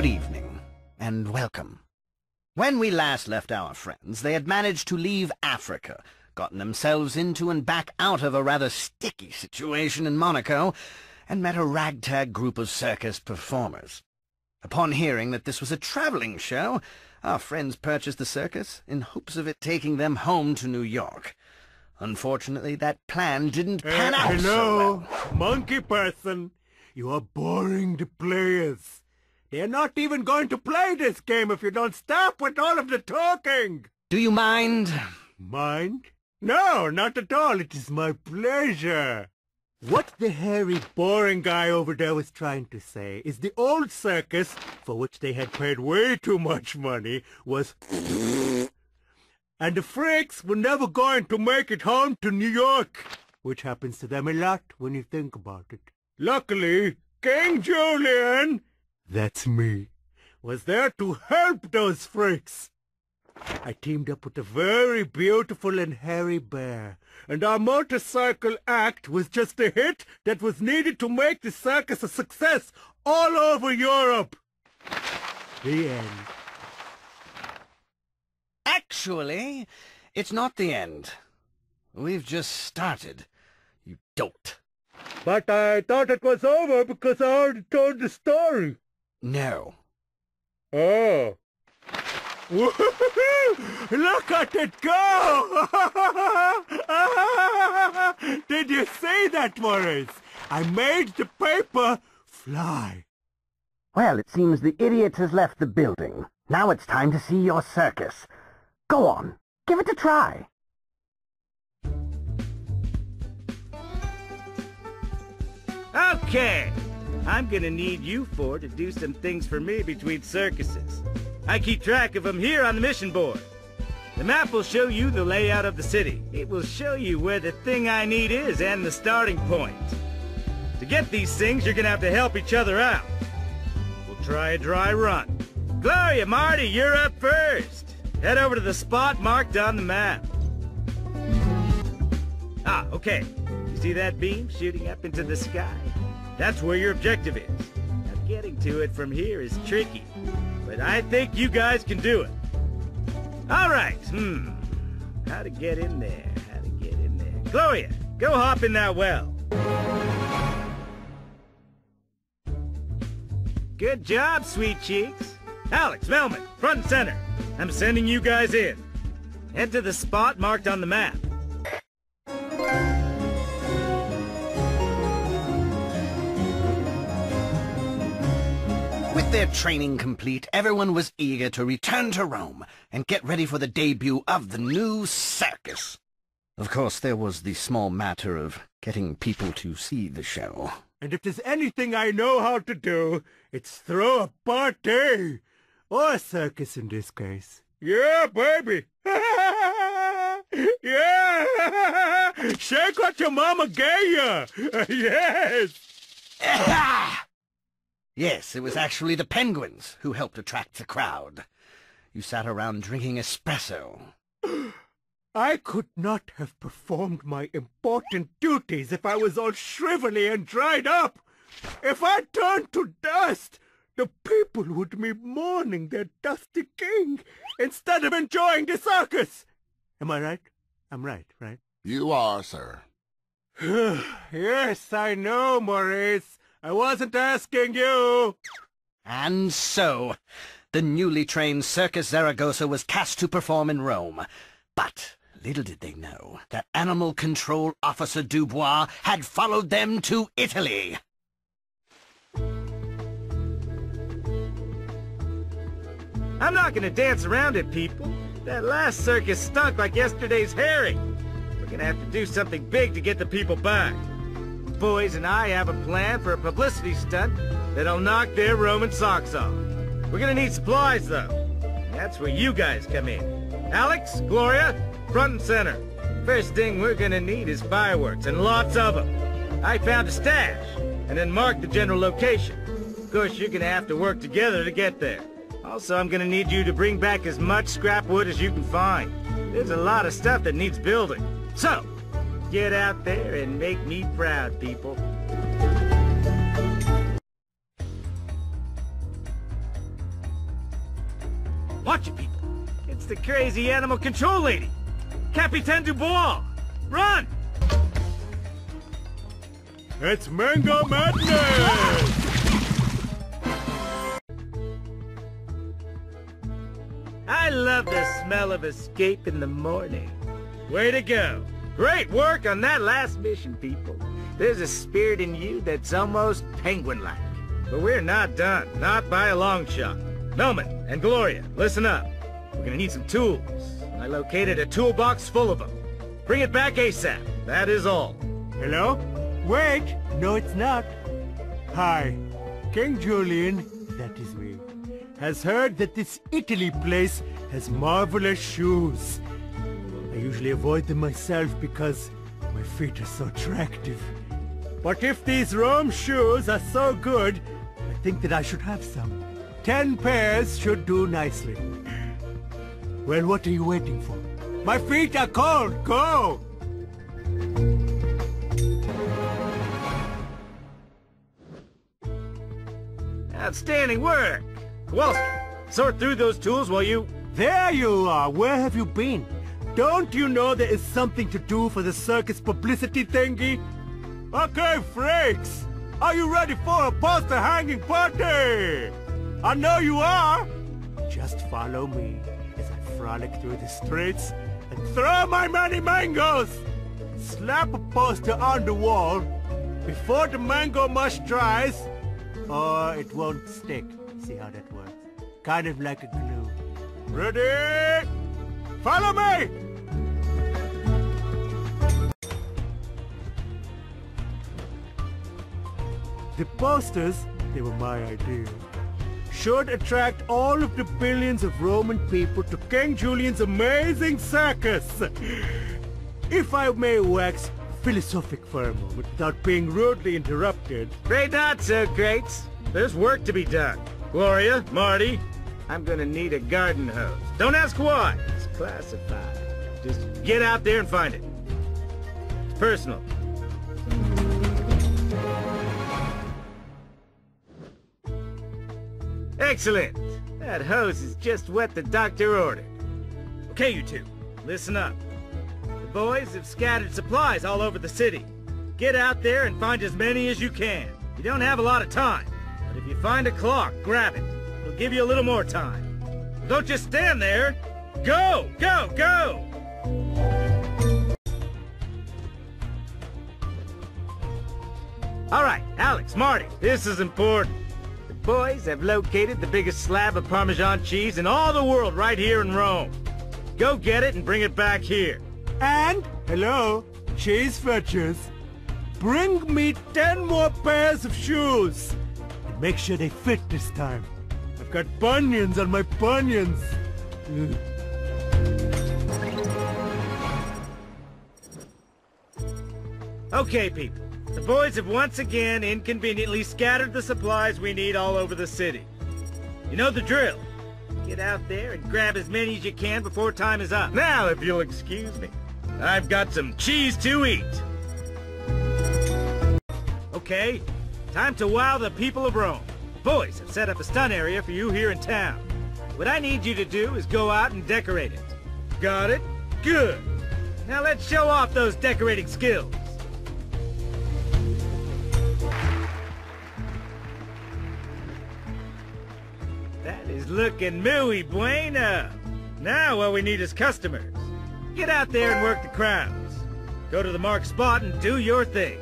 Good evening, and welcome. When we last left our friends, they had managed to leave Africa, gotten themselves into and back out of a rather sticky situation in Monaco, and met a ragtag group of circus performers. Upon hearing that this was a traveling show, our friends purchased the circus in hopes of it taking them home to New York. Unfortunately, that plan didn't pan Uh, out hello, so well. monkey person. You are boring the players. They're not even going to play this game if you don't stop with all of the talking. Do you mind? Mind? No, not at all. It is my pleasure. What the hairy, boring guy over there was trying to say is the old circus, for which they had paid way too much money, was... and the freaks were never going to make it home to New York, which happens to them a lot when you think about it. Luckily, King Julian, that's me, was there to help those freaks. I teamed up with a very beautiful and hairy bear, and our motorcycle act was just a hit that was needed to make the circus a success all over Europe. The end. Actually, it's not the end. We've just started. You dolt. But I thought it was over because I already told the story. No. Oh. Look at it go! Did you see that, Maurice? I made the paper fly. Well, it seems the idiot has left the building. Now it's time to see your circus. Go on. Give it a try. Okay, I'm gonna need you four to do some things for me between circuses. I keep track of them here on the mission board. The map will show you the layout of the city. It will show you where the thing I need is and the starting point. To get these things, you're gonna have to help each other out. We'll try a dry run. Gloria, Marty, you're up first. Head over to the spot marked on the map. Ah, okay. You see that beam shooting up into the sky? That's where your objective is. Now getting to it from here is tricky, but I think you guys can do it. All right, hmm. How to get in there, how to get in there. Gloria, go hop in that well. Good job, sweet cheeks. Alex, Melman, front and center. I'm sending you guys in. Head to the spot marked on the map. With their training complete, everyone was eager to return to Rome and get ready for the debut of the new circus. Of course, there was the small matter of getting people to see the show. And if there's anything I know how to do, it's throw a party. Or a circus in this case. Yeah, baby. yeah. Shake what your mama gave you. yes. Ah! Yes, it was actually the penguins who helped attract the crowd. You sat around drinking espresso. I could not have performed my important duties if I was all shrivelly and dried up. If I turned to dust, the people would be mourning their dusty king instead of enjoying the circus. Am I right? I'm right, right? You are, sir. yes, I know, Maurice. I wasn't asking you. And so, the newly trained Circus Zaragoza was cast to perform in Rome. But little did they know that Animal Control Officer Dubois had followed them to Italy. I'm not gonna dance around it, people. That last circus stunk like yesterday's herring. We're gonna have to do something big to get the people back. Boys and I have a plan for a publicity stunt that'll knock their Roman socks off. We're gonna need supplies, though. That's where you guys come in. Alex, Gloria, front and center. First thing we're gonna need is fireworks, and lots of them. I found a stash, and then marked the general location. Of course, you're gonna have to work together to get there. Also, I'm gonna need you to bring back as much scrap wood as you can find. There's a lot of stuff that needs building. So, Get out there and make me proud, people. Watch it, people. It's the crazy animal control lady. Capitaine Dubois. Run! It's Mango Madness! I love the smell of escape in the morning. Way to go! Great work on that last mission, people. There's a spirit in you that's almost penguin-like. But we're not done, not by a long shot. Melman and Gloria, listen up. We're gonna need some tools. I located a toolbox full of them. Bring it back ASAP, that is all. Hello? Wait! No, it's not. Hi. King Julian, that is me, has heard that this Italy place has marvelous shoes. I usually avoid them myself because my feet are so attractive. But if these Rome shoes are so good, I think that I should have some. Ten pairs should do nicely. Well, what are you waiting for? My feet are cold! Go! Outstanding work! Kowalski, sort through those tools while you... There you are! Where have you been? Don't you know there is something to do for the circus publicity thingy? Okay, freaks! Are you ready for a poster hanging party? I know you are! Just follow me as I frolic through the streets and throw my many mangoes! Slap a poster on the wall before the mango mush dries, or it won't stick. See how that works? Kind of like a glue. Ready? Follow me! The posters, they were my idea, should attract all of the billions of Roman people to King Julian's amazing circus. If I may wax philosophic for a moment without being rudely interrupted. Great not so great. There's work to be done. Gloria, Marty, I'm gonna need a garden hose. Don't ask why. Classified. Just get out there and find it. It's personal. Excellent. That hose is just what the doctor ordered. Okay, you two, listen up. The boys have scattered supplies all over the city. Get out there and find as many as you can. You don't have a lot of time, but if you find a clock, grab it. It'll give you a little more time. Don't just stand there. Go, go, go! All right, Alex, Marty, this is important. The boys have located the biggest slab of Parmesan cheese in all the world right here in Rome. Go get it and bring it back here. And, hello, cheese fetchers. Bring me ten more pairs of shoes. And make sure they fit this time. I've got bunions on my bunions. Ugh. Okay, people. The boys have once again inconveniently scattered the supplies we need all over the city. You know the drill. Get out there and grab as many as you can before time is up. Now, if you'll excuse me, I've got some cheese to eat. Okay, time to wow the people of Rome. Boys have set up a stun area for you here in town. What I need you to do is go out and decorate it. Got it? Good. Now let's show off those decorating skills. That is looking muy bueno. Now what we need is customers. Get out there and work the crowds. Go to the marked spot and do your thing.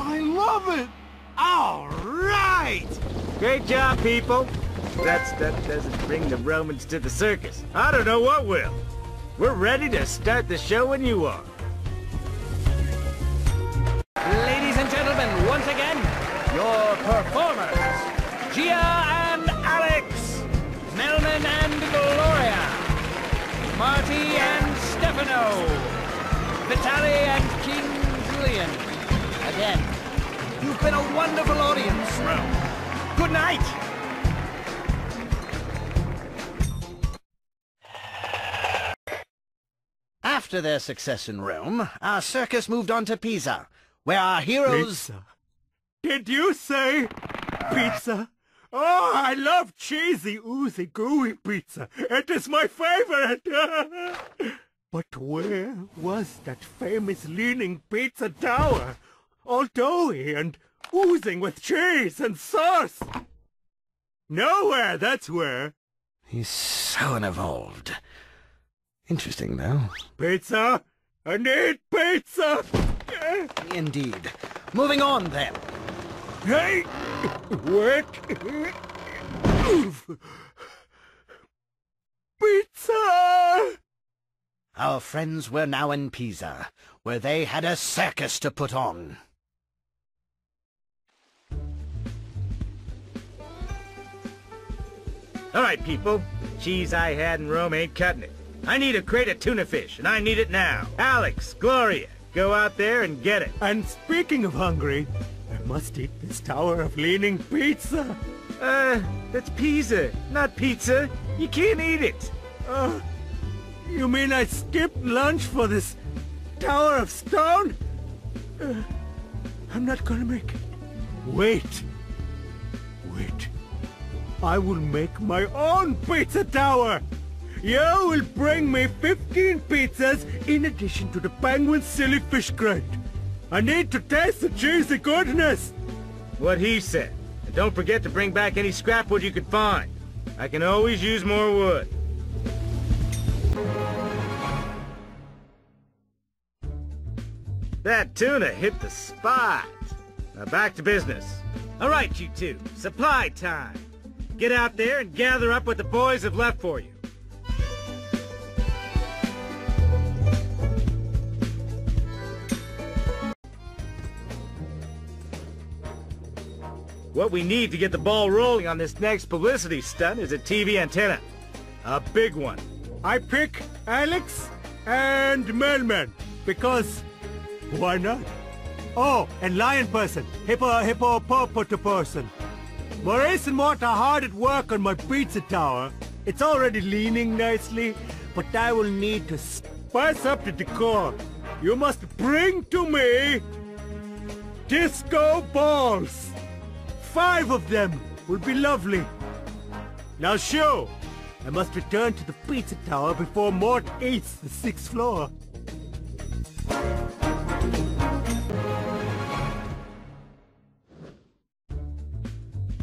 I love it! All right! Great job, people. That stuff doesn't bring the Romans to the circus. I don't know what will. We're ready to start the show when you are. Ladies and gentlemen, once again, your performers, Gia and Alex, Melman and Gloria, Marty and Stefano, Vitaly and King Julian. Again, you've been a wonderful audience, Rome. Good night. After their success in Rome, our circus moved on to Pisa, where our heroes... Pizza. Did you say pizza? Oh, I love cheesy, oozy, gooey pizza. It is my favorite. but where was that famous leaning pizza tower? All doughy and oozing with cheese and sauce. Nowhere, that's where. He's so unevolved. Interesting, though. Pizza? I need pizza! Indeed. Moving on, then. Hey! Wait! Pizza! Our friends were now in Pisa, where they had a circus to put on. All right, people. Cheese I had in Rome ain't cutting it. I need a crate of tuna fish, and I need it now. Alex, Gloria, go out there and get it. And speaking of hungry, I must eat this tower of leaning pizza. Uh, that's pizza, not pizza. You can't eat it. Uh, you mean I skipped lunch for this tower of stone? Uh, I'm not gonna make it. Wait. Wait. I will make my own pizza tower! You will bring me 15 pizzas in addition to the penguin's silly fish crate. I need to taste the cheesy goodness! What he said. And don't forget to bring back any scrap wood you can find. I can always use more wood. That tuna hit the spot. Now back to business. All right, you two. Supply time. Get out there and gather up what the boys have left for you. What we need to get the ball rolling on this next publicity stunt is a TV antenna. A big one. I pick Alex and Melman because why not? Oh, and lion person, hippo hippopotamus person. Maurice and Mort are hard at work on my pizza tower. It's already leaning nicely, but I will need to spice up the decor. You must bring to me disco balls. Five of them would be lovely. Now show. I must return to the pizza tower before Mort eats the sixth floor.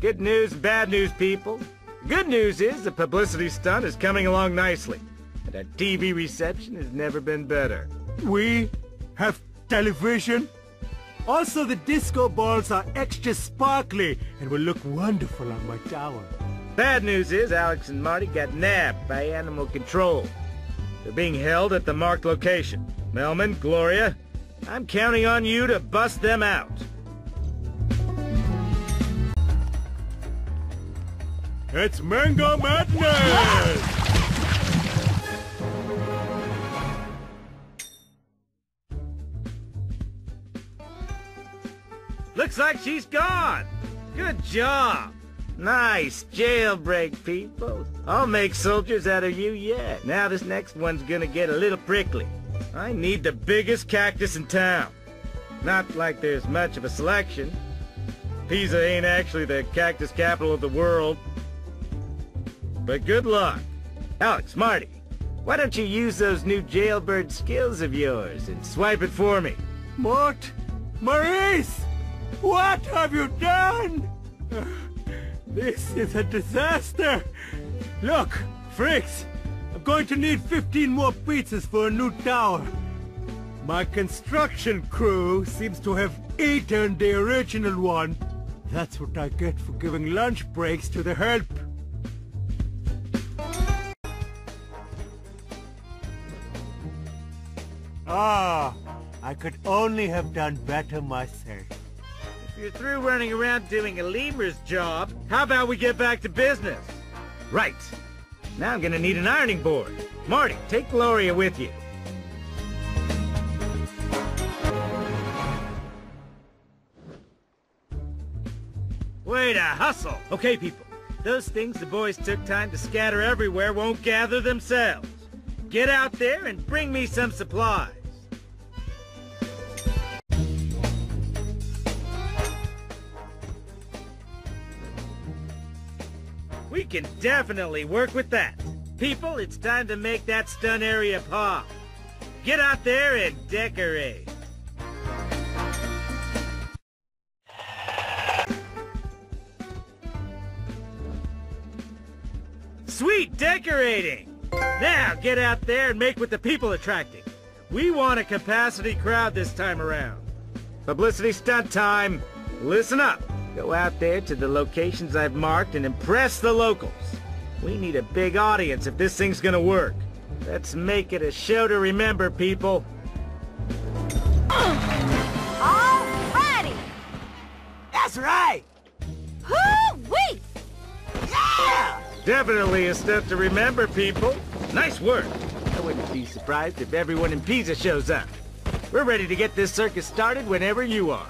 Good news and bad news, people. Good news is the publicity stunt is coming along nicely, and our TV reception has never been better. We have television. Also, the disco balls are extra sparkly and will look wonderful on my tower. Bad news is Alex and Marty got nabbed by animal control. They're being held at the marked location. Melman, Gloria, I'm counting on you to bust them out. It's Mango Madness! Looks like she's gone. Good job. Nice jailbreak, people. I'll make soldiers out of you yet. Now this next one's gonna get a little prickly. I need the biggest cactus in town. Not like there's much of a selection. Pisa ain't actually the cactus capital of the world. But good luck. Alex, Marty, why don't you use those new jailbird skills of yours and swipe it for me? Mort! Maurice! What have you done? This is a disaster! Look, Fritz, I'm going to need 15 more pizzas for a new tower. My construction crew seems to have eaten the original one. That's what I get for giving lunch breaks to the help. Ah, I could only have done better myself. You're through running around doing a lemur's job, how about we get back to business? Right. Now I'm gonna need an ironing board. Marty, take Gloria with you. Way to hustle! Okay, people. Those things the boys took time to scatter everywhere won't gather themselves. Get out there and bring me some supplies. Can definitely work with that. People, it's time to make that stun area pop. Get out there and decorate. Sweet decorating! Now get out there and make what the people attracting. We want a capacity crowd this time around. Publicity stunt time. Listen up. Go out there to the locations I've marked and impress the locals. We need a big audience if this thing's gonna work. Let's make it a show to remember, people. Alrighty! That's right! Hoo-wee! Yeah! Definitely a stunt to remember, people. Nice work. I wouldn't be surprised if everyone in Pisa shows up. We're ready to get this circus started whenever you are.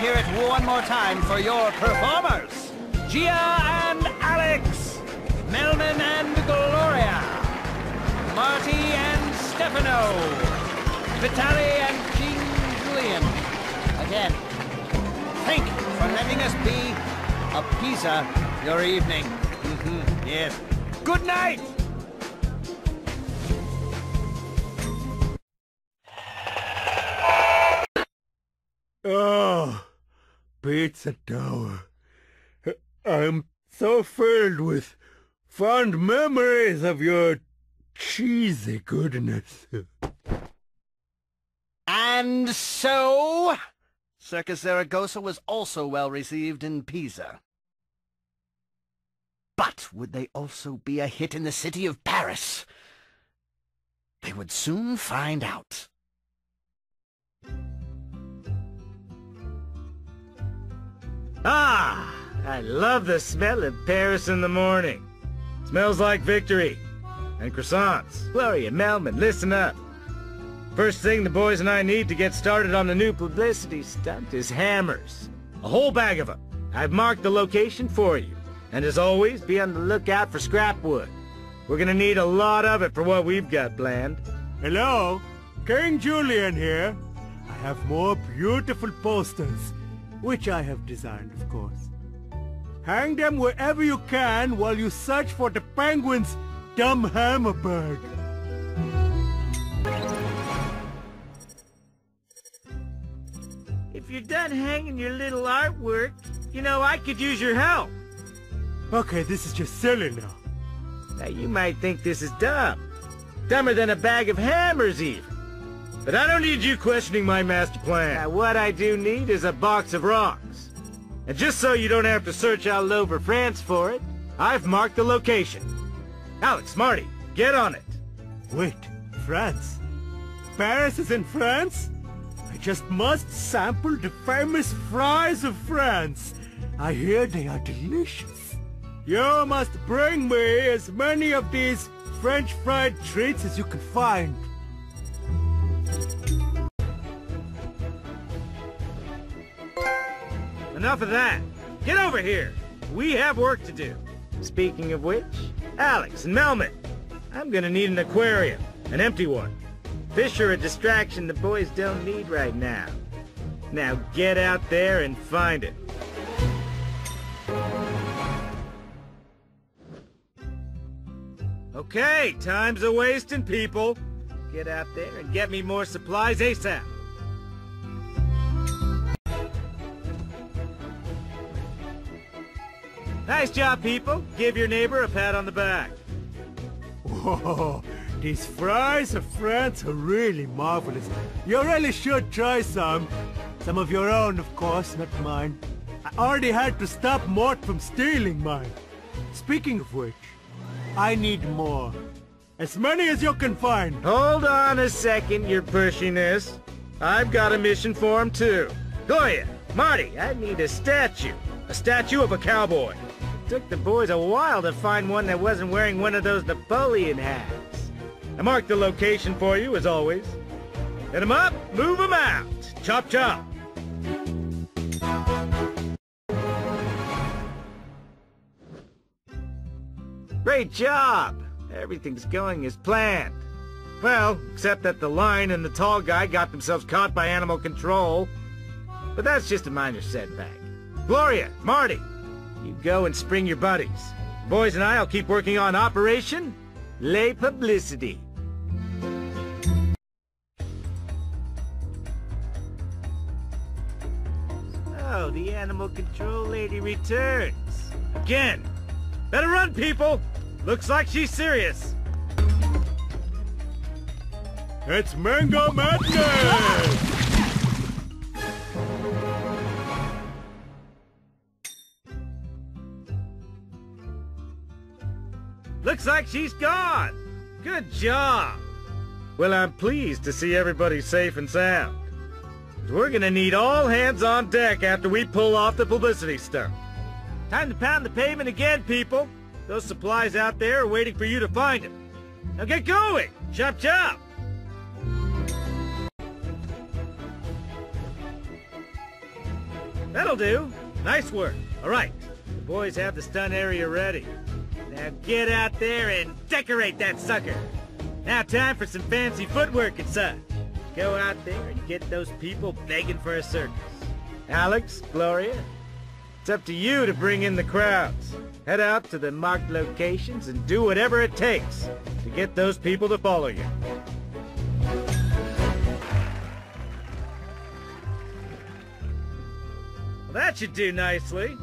Hear it one more time for your performers. Gia and Alex. Melman and Gloria. Marty and Stefano. Vitaly and King Julian. Again, thank you for letting us be a Pisa your evening. Mhm, yes. Good night! Oh, Pizza Tower. I'm so filled with fond memories of your cheesy goodness. And so, Circus Zaragoza was also well received in Pisa. But would they also be a hit in the city of Paris? They would soon find out. Ah, I love the smell of Paris in the morning. Smells like victory. And croissants. Gloria, Melman, listen up. First thing the boys and I need to get started on the new publicity stunt is hammers. A whole bag of them. I've marked the location for you. And as always, be on the lookout for scrap wood. We're gonna need a lot of it for what we've got planned. Hello, King Julian here. I have more beautiful posters, which I have designed, of course. Hang them wherever you can while you search for the penguin's dumb hammerbird. If you're done hanging your little artwork, you know, I could use your help. Okay, this is just silly now. Now, you might think this is dumb. Dumber than a bag of hammers, even. But I don't need you questioning my master plan. Now, what I do need is a box of rocks. And just so you don't have to search all over France for it, I've marked the location. Alex, Marty, get on it. Wait, France? Paris is in France? I just must sample the famous fries of France. I hear they are delicious. You must bring me as many of these French fried treats as you can find. Enough of that. Get over here. We have work to do. Speaking of which, Alex and Melman, I'm gonna need an aquarium. An empty one. Fish are a distraction the boys don't need right now. Now get out there and find it. Okay, time's a wasting, people. Get out there and get me more supplies ASAP. Nice job, people. Give your neighbor a pat on the back. Whoa, these fries of France are really marvelous. You really should try some. Some of your own, of course, not mine. I already had to stop Mort from stealing mine. Speaking of which, I need more. As many as you can find. Hold on a second, your pushiness. I've got a mission for him, too. Goya, Marty, I need a statue. A statue of a cowboy. Took the boys a while to find one that wasn't wearing one of those Napoleon hats. I marked the location for you, as always. Hit 'em up, move 'em out. Chop chop. Great job! Everything's going as planned. Well, except that the lion and the tall guy got themselves caught by animal control. But that's just a minor setback. Gloria, Marty, you go and spring your buddies. Boys and I'll keep working on Operation Lay Publicity. Oh, the animal control lady returns. Again. Better run, people! Looks like she's serious. It's Mango Madness! Looks like she's gone. Good job. Well, I'm pleased to see everybody safe and sound. We're gonna need all hands on deck after we pull off the publicity stunt. Time to pound the pavement again, people. Those supplies out there are waiting for you to find them. Now get going! Chop chop! That'll do. Nice work. All right. The boys have the stunt area ready. Now get out there and decorate that sucker. Now time for some fancy footwork and such. Go out there and get those people begging for a circus. Alex, Gloria, it's up to you to bring in the crowds. Head out to the marked locations and do whatever it takes to get those people to follow you. Well, that should do nicely.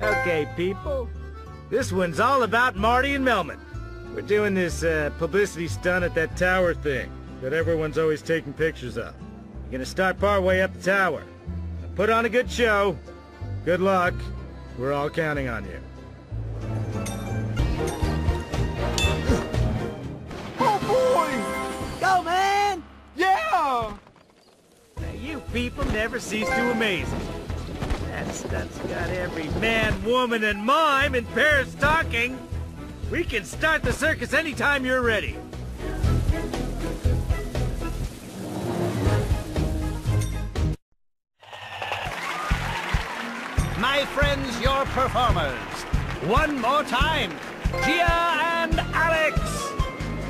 Okay, people. This one's all about Marty and Melman. We're doing this uh, publicity stunt at that tower thing that everyone's always taking pictures of. You're gonna start partway up the tower. Now put on a good show. Good luck. We're all counting on you. Oh boy! Go, man! Yeah! Now, you people never cease to amaze me. That stunt's got every man, woman, and mime in Paris talking. We can start the circus anytime you're ready. My friends, your performers. One more time. Gia and Alex.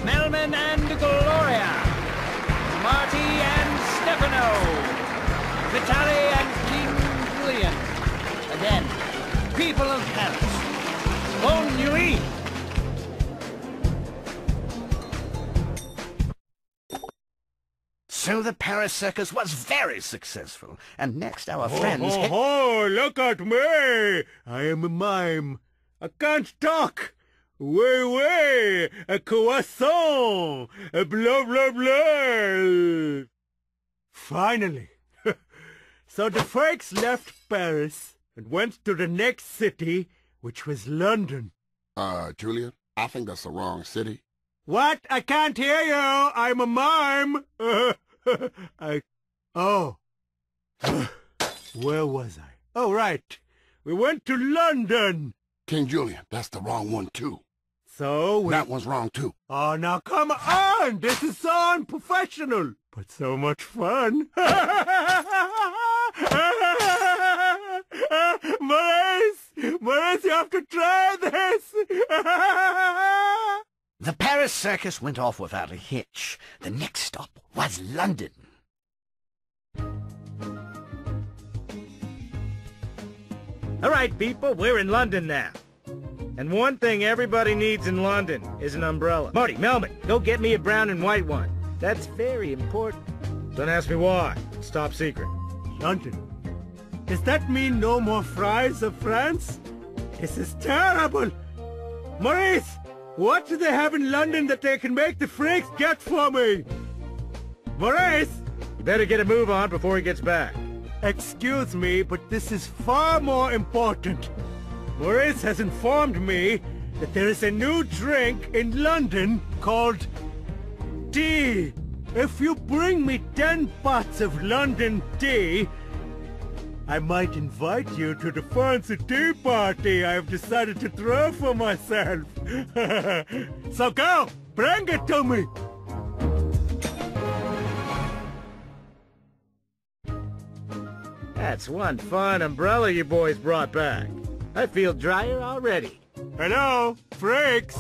Melman and Gloria. Marty and Stefano. Vitaly and people of Paris. Bon nuit. So the Paris Circus was very successful, and next our friends... Oh, head- oh, look at me! I am a mime. I can't talk. Way, way! A croissant! A blah, blah, blah! Finally! so the fakes left Paris and went to the next city, which was London. Uh, Julian, I think that's the wrong city. What? I can't hear you! I'm a mime! I... Oh. Where was I? Oh, right. We went to London! King Julian, that's the wrong one too. So we... That one's wrong too. Oh, now come on! This is so unprofessional! But so much fun! Maurice! Maurice, you have to try this! The Paris Circus went off without a hitch. The next stop was London. All right, people, we're in London now. And one thing everybody needs in London is an umbrella. Marty, Melman, go get me a brown and white one. That's very important. Don't ask me why. It's top secret. London. Does that mean no more fries of France? This is terrible! Maurice! What do they have in London that they can make the freaks get for me? Maurice! You better get a move on before he gets back. Excuse me, but this is far more important. Maurice has informed me that there is a new drink in London called tea. If you bring me ten pots of London tea, I might invite you to the fancy tea party I've decided to throw for myself. so go, bring it to me. That's one fine umbrella you boys brought back. I feel drier already. Hello, freaks.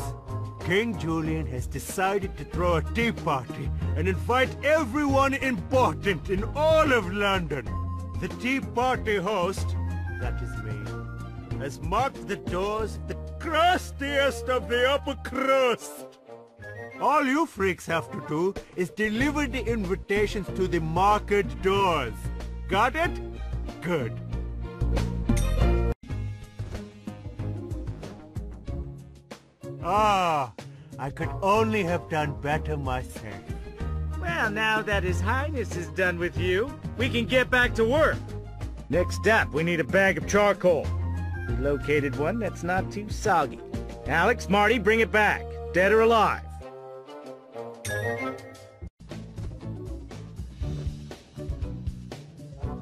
King Julian has decided to throw a tea party and invite everyone important in all of London. The tea party host, that is me, has marked the doors the crustiest of the upper crust. All you freaks have to do is deliver the invitations to the market doors. Got it? Good. Ah, I could only have done better myself. Well, now that His Highness is done with you, we can get back to work. Next up, we need a bag of charcoal. We located one that's not too soggy. Alex, Marty, bring it back. Dead or alive.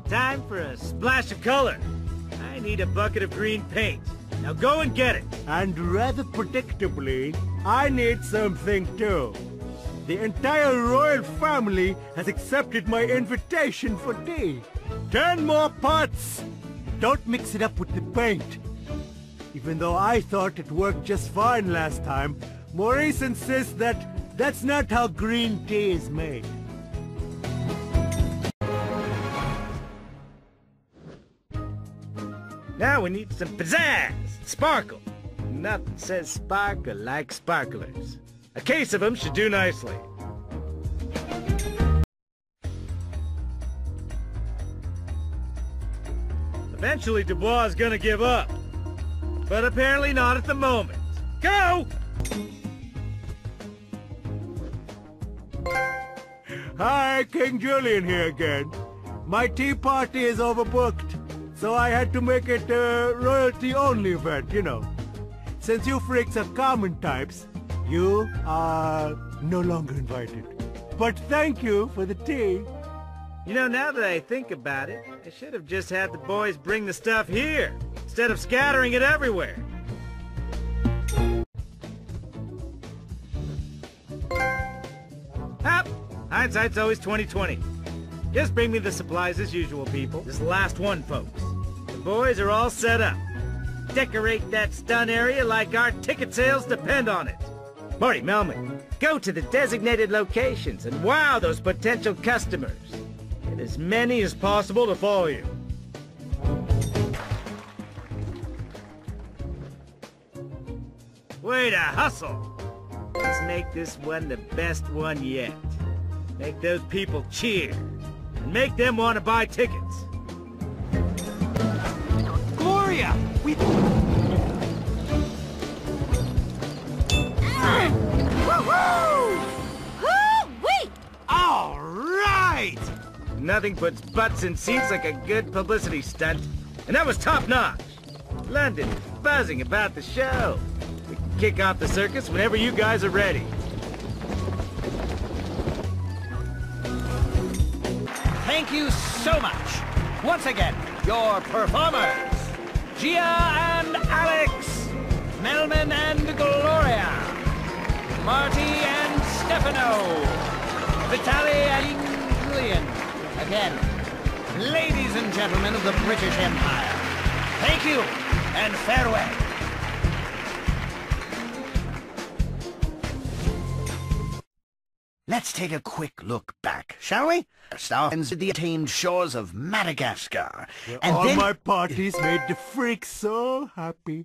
Time for a splash of color. I need a bucket of green paint. Now go and get it. And rather predictably, I need something too. The entire royal family has accepted my invitation for tea. Ten more pots! Don't mix it up with the paint. Even though I thought it worked just fine last time, Maurice insists that that's not how green tea is made. Now we need some pizzazz, sparkle. Nothing says sparkle like sparklers. A case of them should do nicely. Eventually Dubois is gonna give up. But apparently not at the moment. Go! Hi, King Julian here again. My tea party is overbooked, so I had to make it a royalty-only event, you know. Since you freaks are common types, you are no longer invited. But thank you for the tea. You know, now that I think about it, I should have just had the boys bring the stuff here, instead of scattering it everywhere. Hop! Hindsight's always 2020. Just bring me the supplies as usual, people. This last one, folks. The boys are all set up. Decorate that stun area like our ticket sales depend on it. Marty Melman, go to the designated locations and wow those potential customers. Get as many as possible to follow you. Way to hustle! Let's make this one the best one yet. Make those people cheer. And make them want to buy tickets. Nothing puts butts in seats like a good publicity stunt. And that was top notch. London buzzing about the show. We can kick off the circus whenever you guys are ready. Thank you so much. Once again, your performers, Gia and Alex, Melman and Gloria, Marty and Stefano, Vitaly and Julian. Again, ladies and gentlemen of the British Empire, thank you and farewell. Let's take a quick look back, shall we? Friends at the attained shores of Madagascar, and All then my parties made the freaks so happy.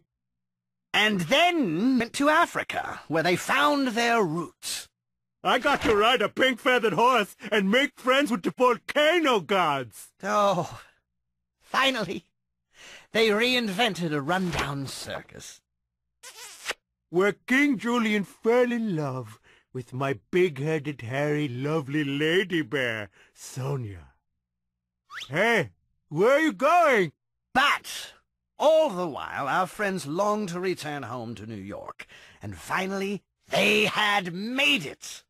and then went to Africa, where they found their roots. I got to ride a pink-feathered horse and make friends with the volcano gods. Oh, finally, they reinvented a rundown circus. Where King Julian fell in love with my big-headed, hairy, lovely lady bear, Sonya. Hey, where are you going? But all the while, our friends longed to return home to New York, and finally, they had made it.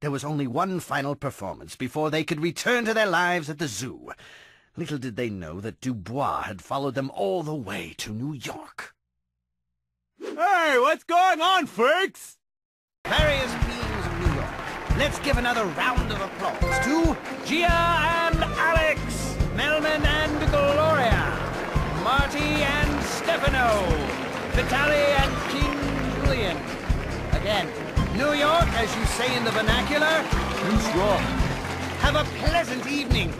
There was only one final performance before they could return to their lives at the zoo. Little did they know that Dubois had followed them all the way to New York. Hey, what's going on, freaks? Various beings of New York, let's give another round of applause to Gia and Alex, Melman and Gloria, Marty and Stefano, Vitaly and King Julian. Again. New York, as you say in the vernacular. Who's wrong? Have a pleasant evening.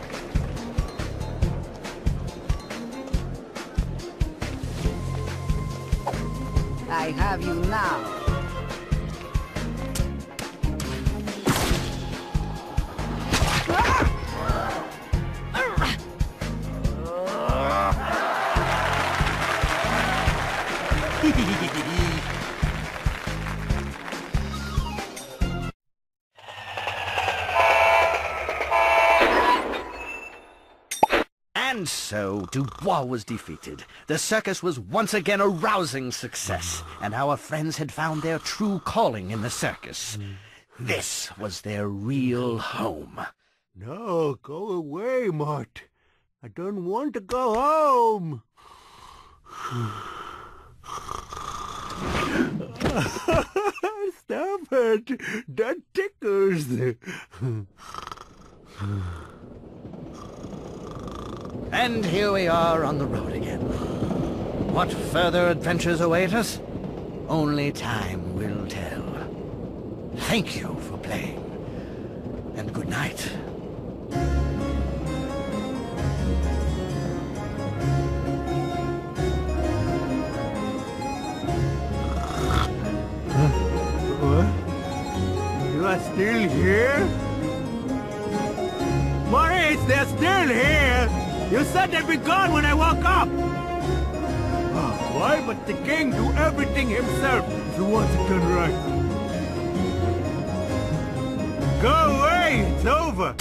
I have you now. Dubois was defeated. The circus was once again a rousing success, and our friends had found their true calling in the circus. This was their real home. No, go away, Mort. I don't want to go home. Stop it. That tickles. And here we are on the road again. What further adventures await us? Only time will tell. Thank you for playing, and good night. What? You are still here? Maurice, they're still here! You said they'd be gone when I woke up! Oh, why must the king do everything himself if he wants it done right? Go away! It's over!